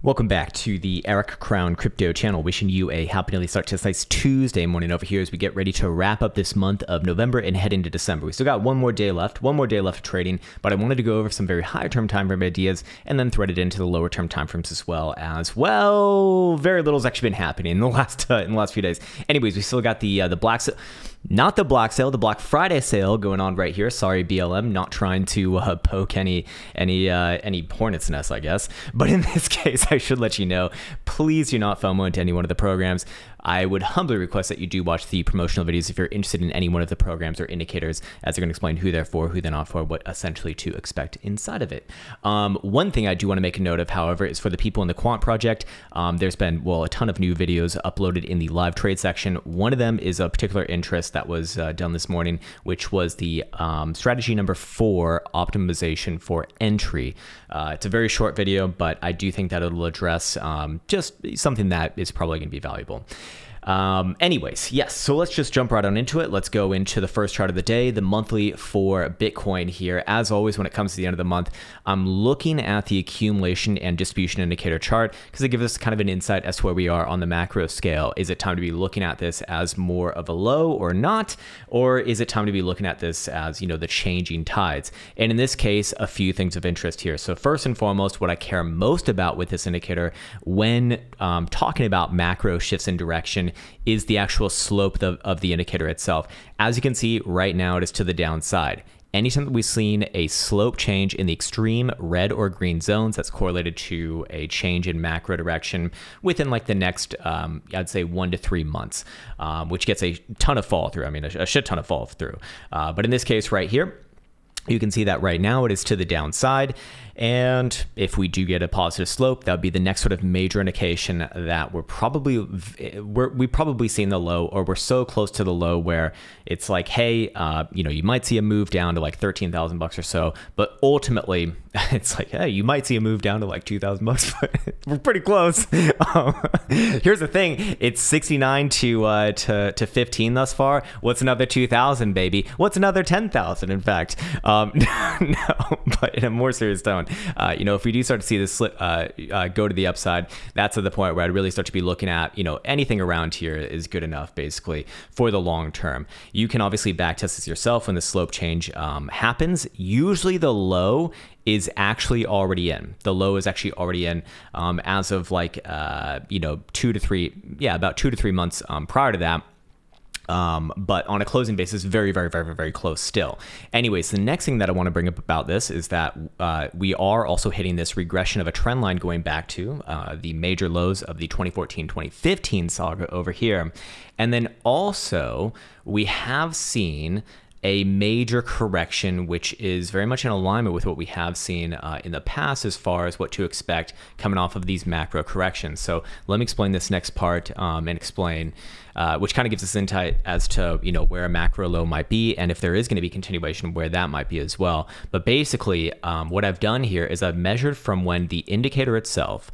Welcome back to the Eric Krown Crypto channel. Wishing you a happy early start to this Tuesday morning over here as we get ready to wrap up this month of November and head into December. We still got one more day left, one more day left of trading, but I wanted to go over some very high term time frame ideas and then thread it into the lower term time frames as well as well. Very little has actually been happening in the last uh, in the last few days. Anyways, we still got the uh, the black not the Black sale, the Black Friday sale going on right here. Sorry, BLM, not trying to uh, poke any any uh, any hornet's nest, I guess. But in this case, I should let you know. Please do not FOMO into any one of the programs. I would humbly request that you do watch the promotional videos if you're interested in any one of the programs or indicators, as they're going to explain who they're for, who they're not for, what essentially to expect inside of it. Um, one thing I do want to make a note of, however, is for the people in the Quant project. Um, there's been well a ton of new videos uploaded in the live trade section. One of them is a particular interest that was uh, done this morning, which was the um, strategy number four optimization for entry. Uh, it's a very short video, but I do think that it'll address um, just something that is probably going to be valuable. Um, anyways, yes, so let's just jump right on into it. Let's go into the first chart of the day, the monthly for Bitcoin here. As always, when it comes to the end of the month, I'm looking at the accumulation and distribution indicator chart because it gives us kind of an insight as to where we are on the macro scale. Is it time to be looking at this as more of a low or not? Or is it time to be looking at this as, you know, the changing tides? And in this case, a few things of interest here. So first and foremost, what I care most about with this indicator when um, talking about macro shifts in direction is the actual slope of, of the indicator itself. As you can see right now, it is to the downside. Anytime that we've seen a slope change in the extreme red or green zones, that's correlated to a change in macro direction within like the next, um, I'd say one to three months, um, which gets a ton of fall through. I mean, a, shit ton of fall through. Uh, but in this case right here, you can see that right now it is to the downside. And if we do get a positive slope, that would be the next sort of major indication that we're probably we're we probably seen the low, or we're so close to the low where it's like, hey, uh, you know, you might see a move down to like thirteen thousand bucks or so, but ultimately, it's like, hey, you might see a move down to like two thousand bucks, but we're pretty close. Um, here's the thing: it's sixty nine to uh, to to fifteen thus far. What's another two thousand, baby? What's another ten thousand? In fact, um, no, but in a more serious tone uh, you know, if we do start to see this slip, uh, uh, go to the upside, that's at the point where I'd really start to be looking at, you know, anything around here is good enough basically for the long term. You can obviously backtest this yourself when the slope change um, happens. Usually the low is actually already in. The low is actually already in um, as of like, uh, you know, two to three, yeah, about two to three months um, prior to that. Um, but on a closing basis, very, very, very, very close still. Anyways, the next thing that I want to bring up about this is that uh, we are also hitting this regression of a trend line going back to uh, the major lows of the 2014-2015 saga over here. And then also, we have seen a major correction, which is very much in alignment with what we have seen uh, in the past as far as what to expect coming off of these macro corrections. So let me explain this next part um, and explain, uh, which kind of gives us insight as to you know where a macro low might be and if there is going to be continuation, where that might be as well. But basically, um, what I've done here is I've measured from when the indicator itself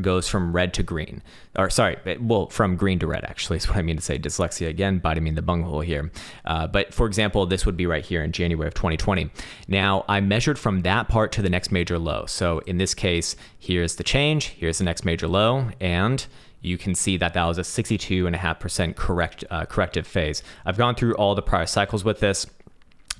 goes from red to green, or sorry, well, from green to red, actually, is what I mean to say. Dyslexia again, biting me in the bunghole here. Uh, but for example, this would be right here in January of 2020. Now, I measured from that part to the next major low. So in this case, here's the change, here's the next major low, and you can see that that was a 62.5% correct uh, corrective phase. I've gone through all the prior cycles with this.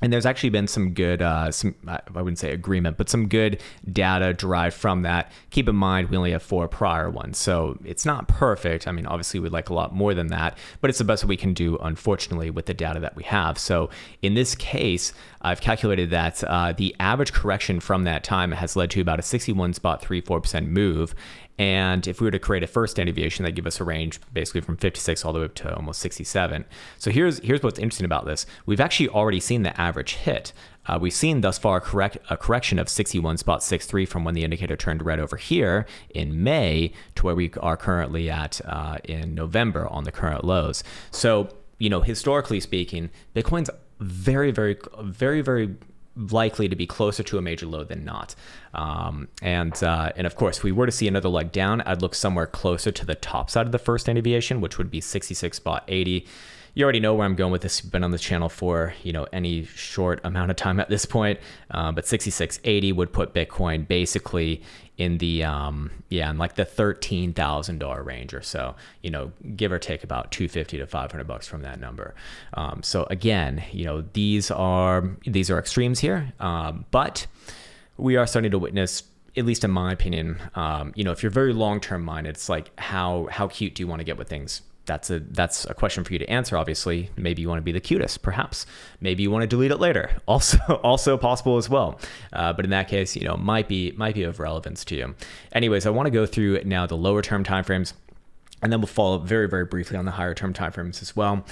And there's actually been some good, uh, some I wouldn't say agreement, but some good data derived from that. Keep in mind, we only have four prior ones, so it's not perfect. I mean, obviously, we'd like a lot more than that, but it's the best we can do, unfortunately, with the data that we have. So in this case, I've calculated that uh, the average correction from that time has led to about a 61 spot 34% move. And if we were to create a first standard deviation, that'd give us a range basically from 56 all the way up to almost 67. So here's here's what's interesting about this. We've actually already seen the average hit. Uh, we've seen thus far correct, a correction of 61 spot 63 from when the indicator turned red over here in May to where we are currently at uh, in November on the current lows. So, you know, historically speaking, Bitcoin's very, very, very, very likely to be closer to a major low than not. Um, and uh, and of course, if we were to see another leg down, I'd look somewhere closer to the top side of the first standard deviation, which would be 66 spot 80. you already know where I'm going with this. You've been on this channel for you know any short amount of time at this point, uh, but 6680 would put Bitcoin basically in the um, yeah in like the thirteen thousand dollar range or so. You know, give or take about 250 to 500 bucks from that number. Um, so again, you know these are these are extremes here, um, but we are starting to witness at least in my opinion, um, you know, if you're very long term minded, it's like how how cute do you want to get with things? That's a that's a question for you to answer. Obviously, maybe you want to be the cutest, perhaps. Maybe you want to delete it later. Also, also possible as well. Uh, but in that case, you know, might be might be of relevance to you. Anyways, I want to go through now the lower term timeframes and then we'll follow up very, very briefly on the higher term timeframes as well.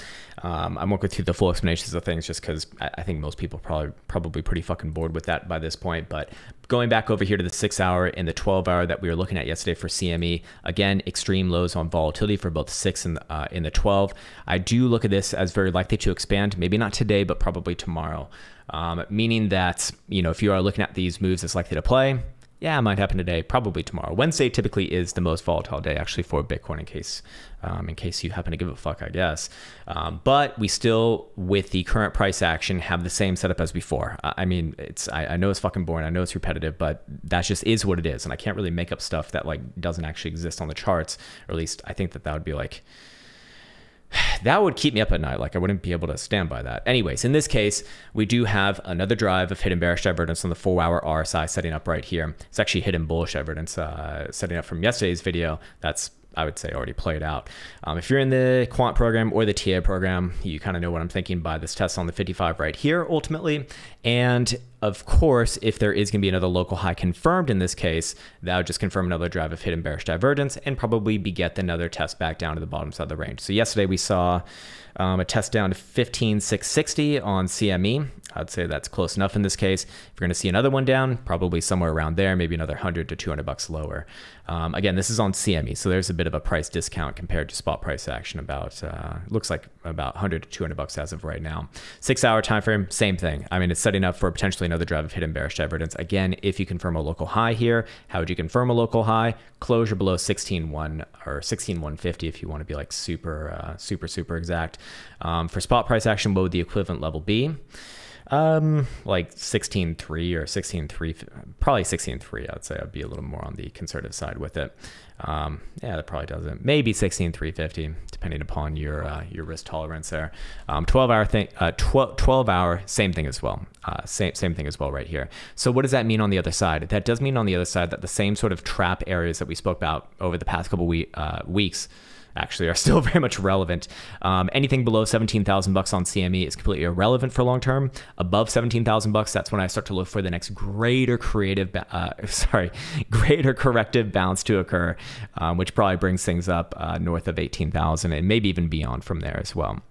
Um, I won't go through the full explanations of things just because I, I, think most people probably probably pretty fucking bored with that by this point. But going back over here to the six hour and the 12 hour that we were looking at yesterday for CME, again, extreme lows on volatility for both six and uh, in the 12. I do look at this as very likely to expand, maybe not today, but probably tomorrow. Um, meaning that, you know, if you are looking at these moves as likely to play, yeah, it might happen today, probably tomorrow. Wednesday typically is the most volatile day actually for Bitcoin in case um, in case you happen to give a fuck, I guess. Um, but we still, with the current price action, have the same setup as before. I mean, it's I, I know it's fucking boring. I know it's repetitive, but that just is what it is, and I can't really make up stuff that like doesn't actually exist on the charts. Or at least I think that that would be like that would keep me up at night. Like I wouldn't be able to stand by that. Anyways, in this case, we do have another drive of hidden bearish divergence on the four hour RSI setting up right here. It's actually hidden bullish divergence uh, setting up from yesterday's video. That's I would say already played out. Um, if you're in the quant program or the TA program, you kind of know what I'm thinking by this test on the 55 right here ultimately. And of course, if there is going to be another local high confirmed in this case, that would just confirm another drive of hidden bearish divergence and probably beget another test back down to the bottom side of the range. So yesterday we saw um, a test down to 15,660 on CME. I'd say that's close enough in this case. If you're going to see another one down, probably somewhere around there, maybe another 100 to 200 bucks lower. Um, again, this is on CME, so there's a bit of a price discount compared to spot price action. About uh, looks like about 100 to 200 bucks as of right now. Six hour time frame, same thing. I mean, it's setting up for potentially another drive of hidden bearish divergence. Again, if you confirm a local high here, how would you confirm a local high? Closure below 16.1 or 16.150 if you want to be like super, uh, super, super exact. Um, for spot price action, what would the equivalent level be? Um, like 16.3 or 16.3, probably 16.3. I'd say I'd be a little more on the conservative side with it. Um, yeah, that probably doesn't. Maybe 16.350, depending upon your uh, your risk tolerance there. Um, 12 hour thing, uh, 12, 12 hour, same thing as well. Uh, same same thing as well right here. So what does that mean on the other side? That does mean on the other side that the same sort of trap areas that we spoke about over the past couple we, uh, weeks actually are still very much relevant. Um, anything below 17,000 bucks on CME is completely irrelevant for long term. Above 17,000 bucks, that's when I start to look for the next greater creative, uh, sorry, greater corrective bounce to occur, um, which probably brings things up uh, north of 18,000 and maybe even beyond from there as well.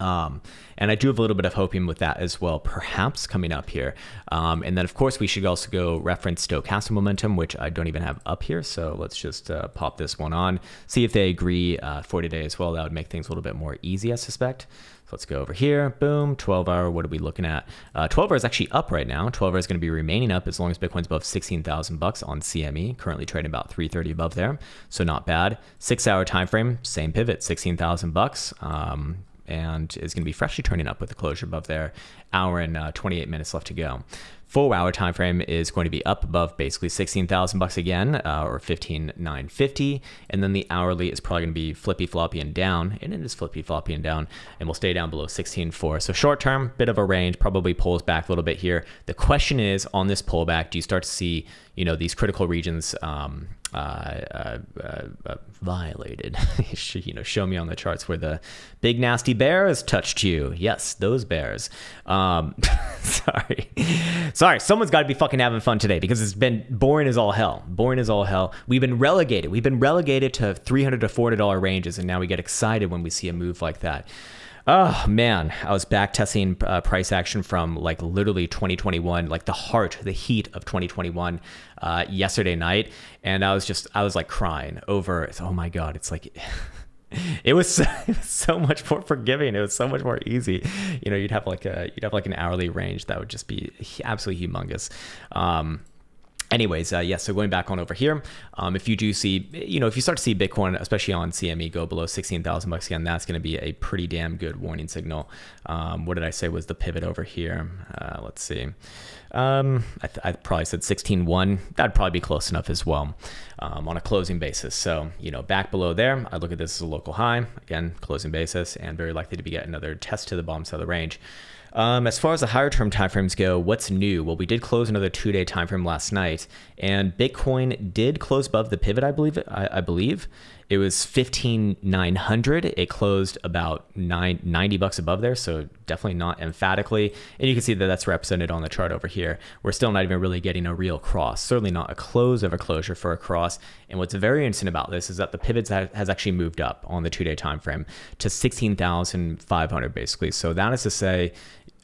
Um, and I do have a little bit of hoping with that as well, perhaps coming up here. Um, and then, of course, we should also go reference stochastic momentum, which I don't even have up here. So let's just uh, pop this one on, see if they agree uh, for today as well. That would make things a little bit more easy, I suspect. So let's go over here. Boom, 12 hour. What are we looking at? Uh, 12 hour is actually up right now. 12 hour is going to be remaining up as long as Bitcoin's above 16,000 bucks on CME. Currently trading about 330 above there, so not bad. Six hour time frame, same pivot, 16,000 bucks. Um, and is going to be freshly turning up with the closure above there. Hour and uh, 28 minutes left to go. Full hour time frame is going to be up above basically 16,000 bucks again, uh, or 15,950, and then the hourly is probably going to be flippy floppy and down, and it is flippy floppy and down, and we'll stay down below 16.4. So short term, bit of a range, probably pulls back a little bit here. The question is on this pullback, do you start to see you know these critical regions? Um, uh, uh, uh, violated. you know, show me on the charts where the big nasty bears touched you. Yes, those bears. Um, sorry, sorry. Someone's got to be fucking having fun today because it's been boring as all hell. Boring as all hell. We've been relegated. We've been relegated to 300 to 400 dollar ranges, and now we get excited when we see a move like that. Oh man, I was back testing uh, price action from like literally 2021, like the heart, the heat of 2021 uh, yesterday night, and I was just I was like crying over. Oh my god, it's like. it was, so, much more forgiving. It was so much more easy. You know, you'd have like a you'd have like an hourly range that would just be absolutely humongous. Um, anyways, uh, yeah, so going back on over here, um, if you do see, you know, if you start to see Bitcoin, especially on CME, go below 16,000 bucks again, that's going to be a pretty damn good warning signal. Um, what did I say was the pivot over here? Uh, let's see. Um, I, I, probably said 16.1. That'd probably be close enough as well um, on a closing basis. So, you know, back below there, I look at this as a local high, again, closing basis, and very likely to be getting another test to the bottom side of the range. Um, as far as the higher term timeframes go, what's new? Well, we did close another two day timeframe last night, and Bitcoin did close above the pivot. I believe. I, I believe it was fifteen nine hundred. It closed about nine, 90 bucks above there, so definitely not emphatically. And you can see that that's represented on the chart over here. We're still not even really getting a real cross. Certainly not a close of a closure for a cross. And what's very interesting about this is that the pivot has actually moved up on the two day time frame to sixteen thousand five hundred basically. So that is to say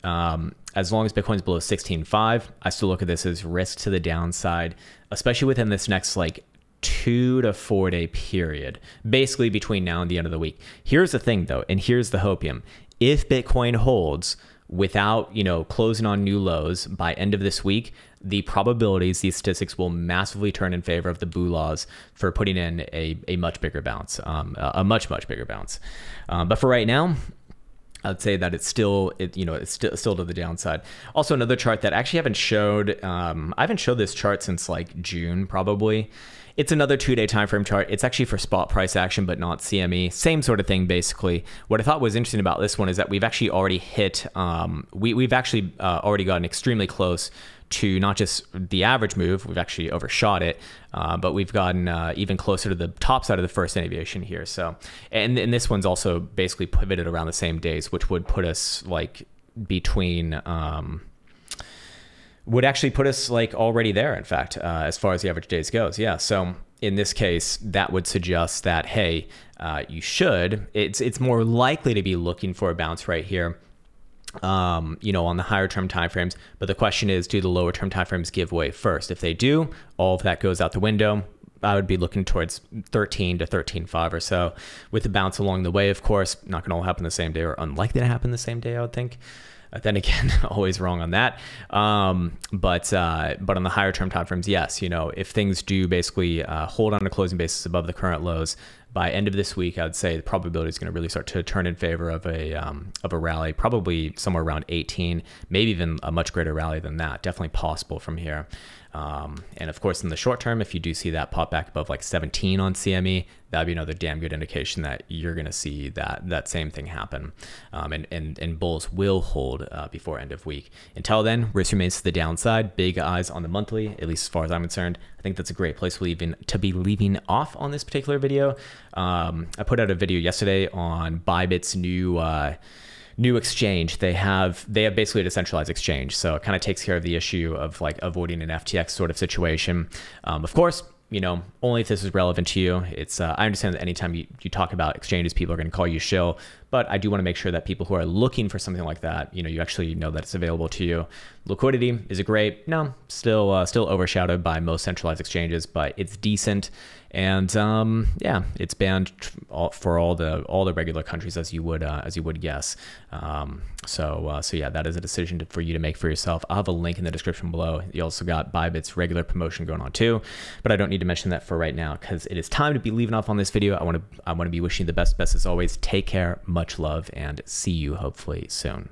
um, as long as Bitcoin's below 16.5, I still look at this as risk to the downside, especially within this next like two to four day period, basically between now and the end of the week. Here's the thing though, and here's the hopium. If Bitcoin holds without, you know, closing on new lows by end of this week, the probabilities, these statistics will massively turn in favor of the BULAs for putting in a, a much bigger bounce, um, a much, much bigger bounce. Um, but for right now, I'd say that it's still, it, you know, it's still, still to the downside. Also, another chart that I actually haven't showed, um, I haven't showed this chart since like June probably. It's another two-day time frame chart. It's actually for spot price action, but not CME. Same sort of thing, basically. What I thought was interesting about this one is that we've actually already hit, um, we, we've actually uh, already gotten extremely close to not just the average move, we've actually overshot it, uh, but we've gotten uh, even closer to the top side of the first deviation here. So, and, and this one's also basically pivoted around the same days, which would put us like between. Um, would actually put us like already there, in fact, uh, as far as the average days goes. Yeah. So in this case, that would suggest that hey, uh, you should. It's it's more likely to be looking for a bounce right here um, you know, on the higher term timeframes. But the question is, do the lower term timeframes give way first? If they do, all of that goes out the window. I would be looking towards 13 to 13.5 or so, with the bounce along the way. Of course, not going to all happen the same day, or unlikely to happen the same day. I would think. Uh, then again, always wrong on that. Um, but uh, but on the higher term timeframes, yes, you know, if things do basically uh, hold on a closing basis above the current lows, by end of this week, I would say the probability is going to really start to turn in favor of a um, of a rally, probably somewhere around 18, maybe even a much greater rally than that. Definitely possible from here. Um, and of course, in the short term, if you do see that pop back above like 17 on CME, that'd be another damn good indication that you're going to see that that same thing happen. Um, and, and, and bulls will hold uh, before end of week. Until then, risk remains to the downside. Big eyes on the monthly, at least as far as I'm concerned. I think that's a great place to, even to be leaving off on this particular video. Um, I put out a video yesterday on Bybit's new. Uh, new exchange. They have they have basically a decentralized exchange. So it kind of takes care of the issue of like avoiding an ftx sort of situation. Um, of course you know, only if this is relevant to you. It's uh, I understand that anytime you, you talk about exchanges, people are going to call you shill, but I do want to make sure that people who are looking for something like that, you know, you actually know that it's available to you. Liquidity is it great? No, still uh, still overshadowed by most centralized exchanges, but it's decent. And um, yeah, it's banned for all the all the regular countries as you would uh, as you would guess. Um, so uh, so yeah, that is a decision to, for you to make for yourself. I'll have a link in the description below. You also got Bybit's regular promotion going on too, but I don't need to mention that for right now because it is time to be leaving off on this video. I want to I want to be wishing you the best best as always. Take care, much love, and see you hopefully soon.